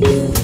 you.